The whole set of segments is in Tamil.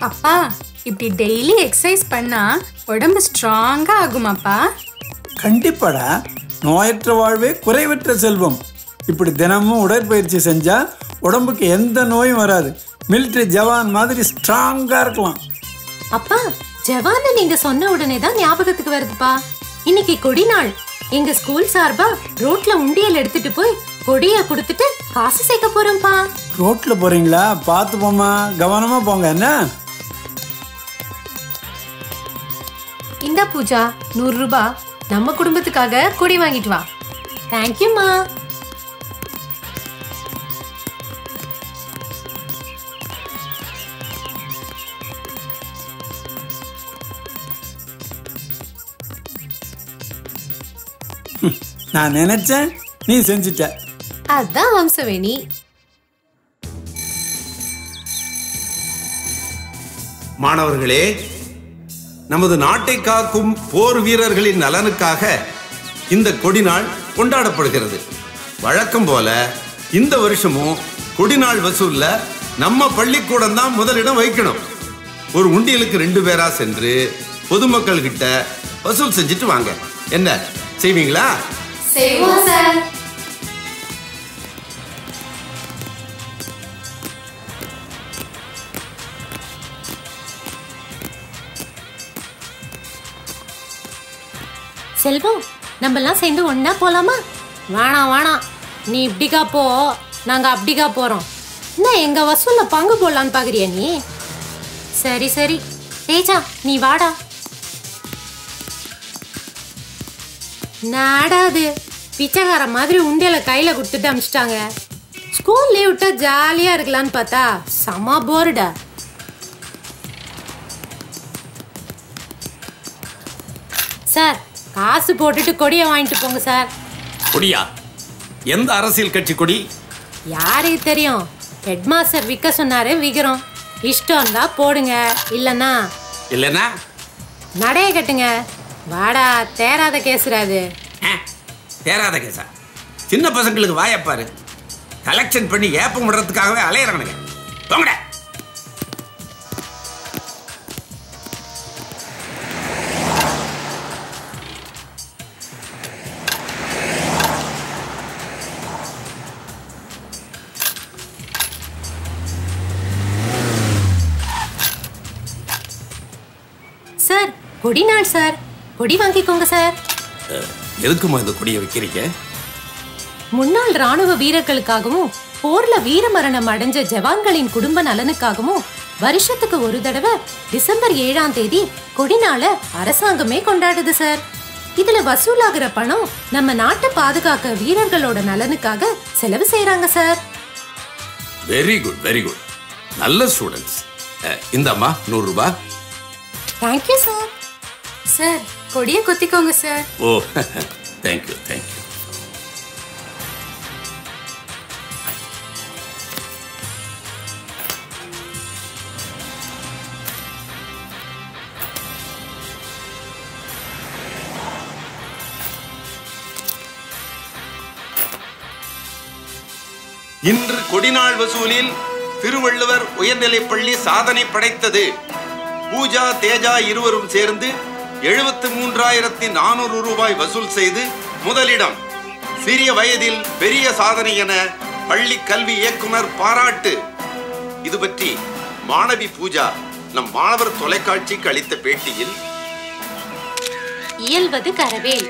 அப்பா இப்படி டெய்லி எக்ஸசைஸ் பண்ணா உடம்பு ஸ்ட்ராங்கா ஆகுமாப்பா? கண்டிப்பாடா. நோயற்ற வாழ்வே குறைவற்ற செல்வம். இப்படி தினமும் உடற்பயிற்சி செஞ்சா உடம்புக்கு எந்த நோயும் வராது. மிலிட்டரி ஜவான் மாதிரி ஸ்ட்ராங்கா இருக்கலாம். அப்பா ஜவான்னு நீங்க சொன்ன உடனே தான் ஞாபகத்துக்கு வருதுப்பா. இன்னைக்கு கொடி நாள். எங்க ஸ்கூல் சார்பா ரோட்ல உண்டியல் எடுத்துட்டு போய் கொடிய கொடுத்துட்டு காசு சேர்க்க போறோம்ப்பா. ரோட்ல போறீங்களா? பார்த்து போமா கவனமா போங்க என்ன? இந்தா பூஜா நூறு ரூபாய் நம்ம குடும்பத்துக்காக கொடி வாங்கிட்டு வா. தேங்க்யூம்மா நான் நினைச்சேன் நீ செஞ்சிட்ட. அதான் வம்சவேணி. மாணவர்களே நமது நாட்டை காக்கும் போர் வீரர்களின் நலனுக்காக இந்த கொடி நாள் கொண்டாடப்படுகிறது. வழக்கம் போல இந்த வருஷமும் கொடிநாள் வசூல்ல நம்ம பள்ளிக்கூடம் தான் முதலிடம் வைக்கணும் ஒரு உண்டியலுக்கு ரெண்டு பேரா சென்று பொதுமக்கள் கிட்ட வசூல் செஞ்சுட்டு வாங்க. என்ன? செய்வீங்களா? செய்வோம் சார். செல்வம் நம்ம எல்லாம் சேர்ந்து ஒண்ணா போலாமா? வேணாம் வேணாம். நீ இப்படிக்கா போ. நாங்க அப்படிக்கா போறோம். என்ன எங்க வசூல்ல பங்கு போடலான்னு பாக்குறியா நீ? சரி சரி. தேஜா நீ வாடா. நாடாது. பிச்சைக்கார மாதிரி உண்டியல கையில கொடுத்துட்டு அமிச்சிட்டாங்க. ஸ்கூல் லீவ் விட்டா ஜாலியா இருக்கலாம்னு பார்த்தா செம போர்டா சார் காசு போட்டுட்டு கொடியை வாங்கிட்டு போங்க சார். கொடியா? எந்த அரசியல் கட்சி கொடி? யாருக்கு தெரியும்? ஹெட்மாஸ்டர் விற்க சொன்னாரு விற்கிறோம் இஷ்டம் இருந்தா போடுங்க. இல்லைன்னா இல்லைன்னா? நடைய கட்டுங்க. வாடா தேராத கேசுறாது தேராத கேசா. சின்ன பசங்களுக்கு வாயப்பாரு கலெக்ஷன் பண்ணி ஏப்பம் விடுறதுக்காகவே அலையிறானுங்க. போங்கடா. சார் கொடி நாள் சார். கொடி வாங்கிக்கோங்க சார். எதுக்குமா இந்த கொடியை வைக்கிறீங்க? முன்னாள் ராணுவ வீரர்களுக்காகவும் போர்ல வீரமரணம் அடைஞ்ச ஜவான்களின் குடும்ப நலனுக்காகவும் வருஷத்துக்கு ஒரு தடவை டிசம்பர் ஏழாம் தேதி கொடிநாள அரசாங்கமே கொண்டாடுது சார். இதுல வசூலாகிற பணம் நம்ம நாட்டை பாதுகாக்க வீரர்களோட நலனுக்காக செலவு செய்யறாங்க sir. Very good very good நல்ல ஸ்டூடெண்ட்ஸ் இந்தம்மா நூறு ரூபாய் தேங்க்யூ சார் சார் கொடியை குத்திக்கோங்க சார் ஓ தேங்க்யூ தேங்க்யூ இன்று கொடிநாள் வசூலில் திருவள்ளுவர் உயர்நிலைப் பள்ளி சாதனை படைத்தது. பூஜா தேஜா இருவரும் சேர்ந்து எழுபத்து மூன்றாயிரத்தி நானூறு ரூபாய் வசூல் செய்து முதலிடம் சிறிய வயதில் பெரிய சாதனை என பள்ளி கல்வி இயக்குனர் பாராட்டு. இது பற்றி மாணவி பூஜா நம் மாணவர் தொலைக்காட்சிக்கு அளித்த பேட்டியில் இயல்வது கரவேல்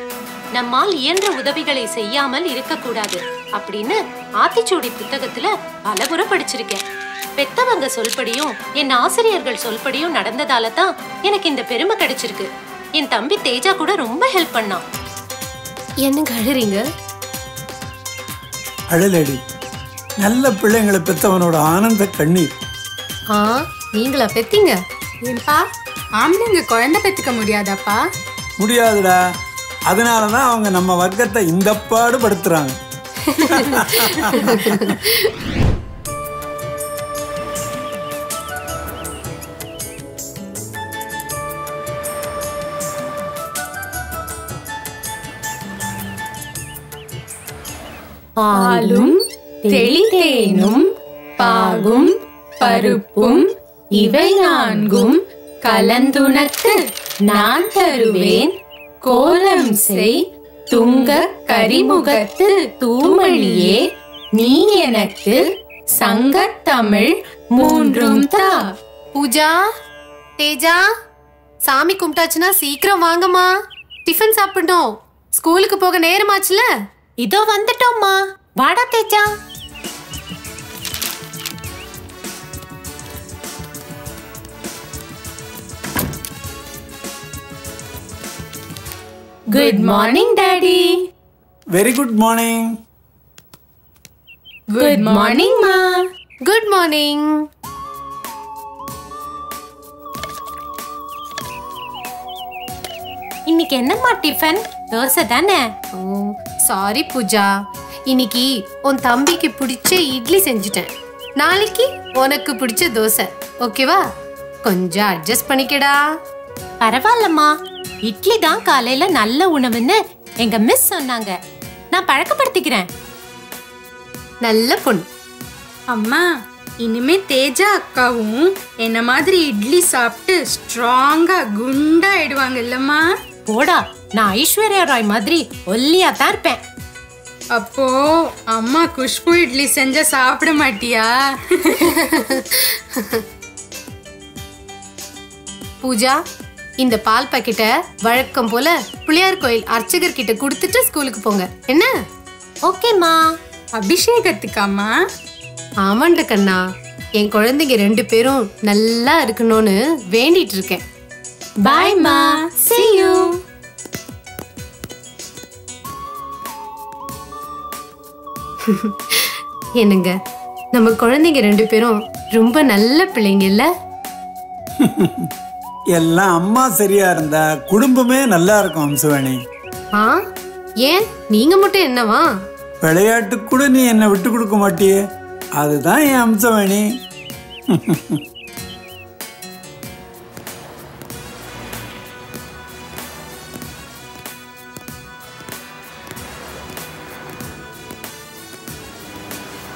நம்மால் இயன்ற உதவிகளை செய்யாமல் இருக்கக்கூடாது அப்படின்னு ஆத்திச்சூடி புத்தகத்துல பலமுறை படிச்சிருக்கேன். பெத்தவங்க சொல்படியும் என் ஆசிரியர்கள் சொல்படியும் நடந்ததால தான் எனக்கு இந்த பெருமை கிடைச்சிருக்கு. என் தம்பி தேஜா கூட ரொம்ப ஹெல்ப் பண்ணான் என்னங்க அழுறீங்க அழலடி. நல்ல பிள்ளைங்களை பெத்தவனோட ஆனந்த கண்ணீர். ஆ நீங்களா பெத்தீங்க? ஏன்பா ஆம்பளைங்க குழந்தை பெத்துக்க முடியாதாப்பா? முடியாதுடா. அதனால தான் அவங்க நம்ம வர்க்கத்தை இந்த பாடு பாலும் தெளிதேனும் பாகும் பருப்பும் இவை நான்கும் கலந்துணக்கு நான் தருவேன். கோலம் செய் துங்க கரிமுகத்து தூமழியே நீ எனக்கு சங்கத்தமிழ் மூன்றும் தா. பூஜா தேஜா சாமி கும்பிட்டாச்சுன்னா சீக்கிரம் வாங்கம்மா. டிஃபன் சாப்பிடணும். ஸ்கூலுக்கு போக நேரமாச்சுல? இதோ வந்துட்டோம்மா. வாடா Teja. Good morning daddy very good morning good morning மா குட் மார்னிங் இன்னைக்கு என்னம்மா டிஃபன் தோசை தானே? சாரி பூஜா. இன்னைக்கு உன் தம்பிக்கு பிடிச்ச இட்லி செஞ்சுட்டேன். நாளைக்கு உனக்கு பிடிச்ச தோசை. ஓகேவா கொஞ்சம் அட்ஜஸ்ட் பண்ணிக்கடா. பரவாயில்லம்மா. இட்லி தான் காலையில நல்ல உணவுன்னு எங்க மிஸ் சொன்னாங்க. நான் பழக்கப்படுத்திக்கிறேன். நல்ல பொண்ணு. அம்மா இனிமே தேஜா அக்காவும் என்ன மாதிரி இட்லி சாப்பிட்டு ஸ்ட்ராங்கா குண்டா ஆயிடுவாங்க இல்லம்மா. போடா. நான் ஐஸ்வர்யா ராய் மாதிரி ஒல்லியா தான் இருப்பேன். அப்போ அம்மா குஷ்பு இட்லி செஞ்சா சாப்பிட மாட்டியா? பூஜா இந்த பால் பாக்கெட்டை வழக்கம் போல பிள்ளையார் கோயில் அர்ச்சகர் கிட்ட கொடுத்துட்டு ஸ்கூலுக்கு போங்க. என்ன? ஓகேம்மா அபிஷேகத்துக்காம்மா? ஆமாண்ட கண்ணா. என் குழந்தைங்க ரெண்டு பேரும் நல்லா இருக்கணும்னு வேண்டிட்டு இருக்கேன். பாய்மா see you. என்னங்க நம்ம குழந்தைங்க ரெண்டு பேரும் ரொம்ப நல்ல பிள்ளைங்க இல்ல? எல்லாம் அம்மா சரியா இருந்தா குடும்பமே நல்லா இருக்கும் அம்சவேணி. ஆ? ஏன்? நீங்க மட்டும் என்னவா? விளையாட்டுக்கு கூட நீ என்னை விட்டு கொடுக்க மாட்டியே. அதுதான் என் அம்சவேணி.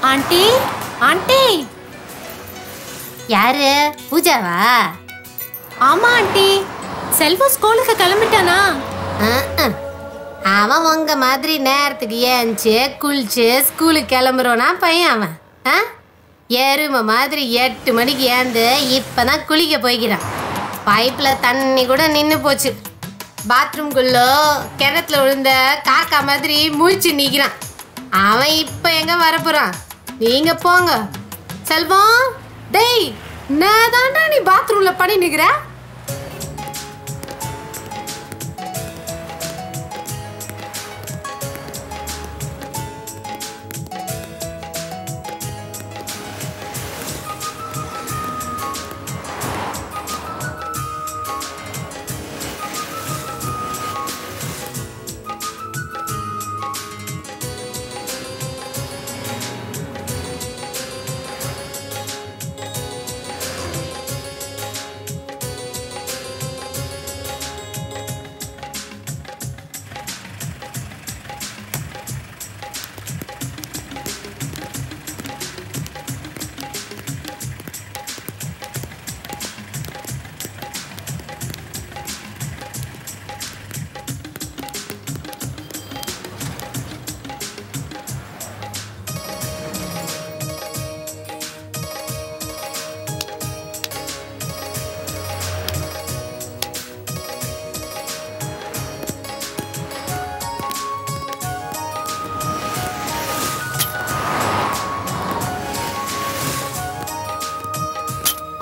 Aunty aunty. யாரு? பூஜாவா? ஆமா ஆண்டி. செல்வம் ஸ்கூலுக்கு கிளம்பிட்டானா? அவன் உங்க மாதிரி நேரத்துக்கு ஏஞ்சு குளிச்சு ஸ்கூலுக்கு கிளம்புறோனா பையன் அவன். ஆ? எருமை மாதிரி எட்டு மணிக்கு ஏந்து இப்பதான் குளிக்க போய்க்கிறான். பைப்ல தண்ணி கூட நின்று போச்சு. பாத்ரூம்குள்ள கிணத்துல விழுந்த காக்கா மாதிரி முழிச்சு நிக்கிறான். அவன் இப்ப எங்க வரப்போகிறான் நீங்க போங்க. செல்வம் டேய் நான் தாண்டா நீ பாத்ரூம்ல பண்ணி நிக்கிற?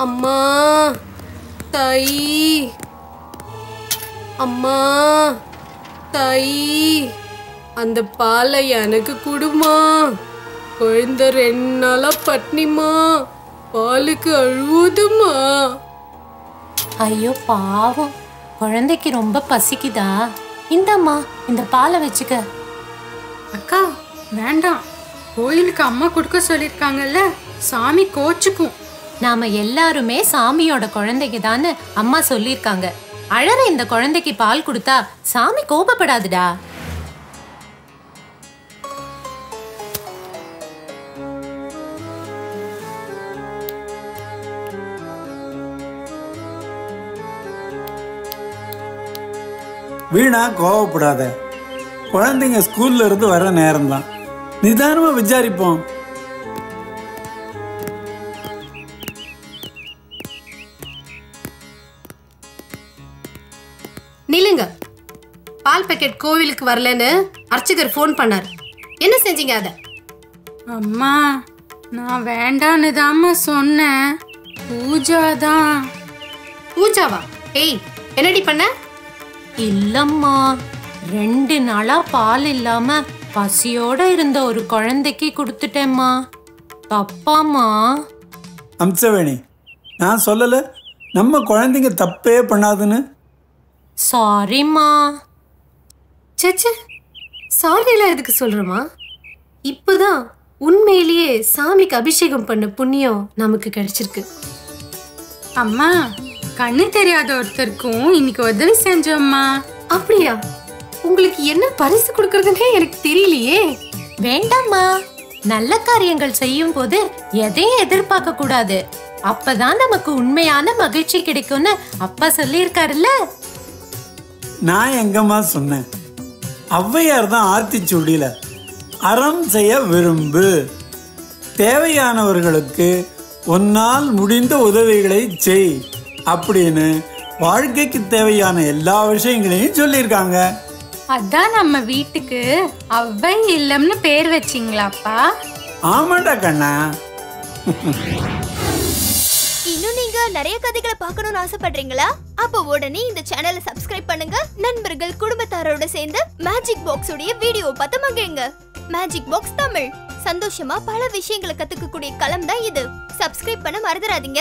அம்மா தாயி. அம்மா தாயி. அந்த பாலை எனக்கு குடுமா. குழந்தை ரெண்டு நாளா பட்னிமா. பாலுக்கு அழுவுதுமா. ஐயோ பாவம். குழந்தைக்கு ரொம்ப பசிக்குதா? இந்தாம்மா இந்த பாலை வச்சுக்க. அக்கா வேண்டாம். கோயிலுக்கு அம்மா கொடுக்க சொல்லிருக்காங்கல்ல சாமி கோச்சுக்கும். நாம எல்லாருமே சாமியோட குழந்தைங்க தான்னு அம்மா சொல்லிருக்காங்க அழற இந்த குழந்தைக்கு பால் கொடுத்தா சாமி கோபப்படாதுடா. வீணா கோவப்படாத குழந்தைங்க ஸ்கூல்ல இருந்து வர நேரம்தான். நிதானமா விசாரிப்போம். நில்லுங்க பால் பாக்கெட் கோவிலுக்கு வரலன்னு அர்ச்சகர் ஃபோன் பண்ணார். என்ன செஞ்சீங்க அதை? அம்மா நான் வேண்டான்னு தாம்மா சொன்னேன். பூஜா தான். பூஜாவா? ஏய் என்னடி பண்ண? இல்லம்மா ரெண்டு நாளா பால் இல்லாம பசியோட இருந்த ஒரு குழந்தைக்கு கொடுத்துட்டேம்மா. தப்பாம்மா. அம்சவேணி நான் சொல்லல நம்ம குழந்தைங்க தப்பே பண்ணாதுன்னு சாரிம்மா சேச்சே சாரியெல்லாம் எதுக்கு சொல்றோமா? இப்போதான் உண்மையிலேயே சாமிக்கு அபிஷேகம் பண்ண புண்ணியம் நமக்கு கிடைச்சிருக்கு. அம்மா கண்ணு தெரியாத ஒருத்தருக்கும் இன்னைக்கு உதவி செஞ்சோம்மா. அப்படியா? உங்களுக்கு என்ன பரிசு கொடுக்கறதுன்னே எனக்கு தெரியலையே. வேண்டாம்மா. நல்ல காரியங்கள் செய்யும் போது எதையும் எதிர்பார்க்க கூடாது அப்பதான் நமக்கு உண்மையான மகிழ்ச்சி கிடைக்கும்னு அப்பா சொல்லியிருக்காருல்ல. நான் எங்கம்மா சொன்னேன்? ஔவையார் தான் ஆர்த்தி சுடியில அறம் செய்ய விரும்பு. தேவையானவர்களுக்கு உன்னால் முடிந்த உதவிகளை செய் அப்படின்னு வாழ்க்கைக்கு தேவையான எல்லா விஷயங்களையும் சொல்லியிருக்காங்க. அதான் நம்ம வீட்டுக்கு அவ்வை இல்லம்னு பேர் வச்சிங்களாப்பா? ஆமாடா கண்ணா. இன்னும் நீங்க நிறைய கதைகளை பார்க்கணும்னு ஆசைப்படுறீங்களா? அப்ப உடனே இந்த சேனலை சப்ஸ்கிரைப் பண்ணுங்க. நண்பர்கள் குடும்பத்தாரோட சேர்ந்து மேஜிக் பாக்ஸ் உடைய வீடியோ பார்த்து மகிழுங்க. Magic box Tamil. சந்தோஷமா பல விஷயங்களை கத்துக்கக்கூடிய களம் தான் இது. சப்ஸ்கிரைப் பண்ண மறந்துடாதீங்க.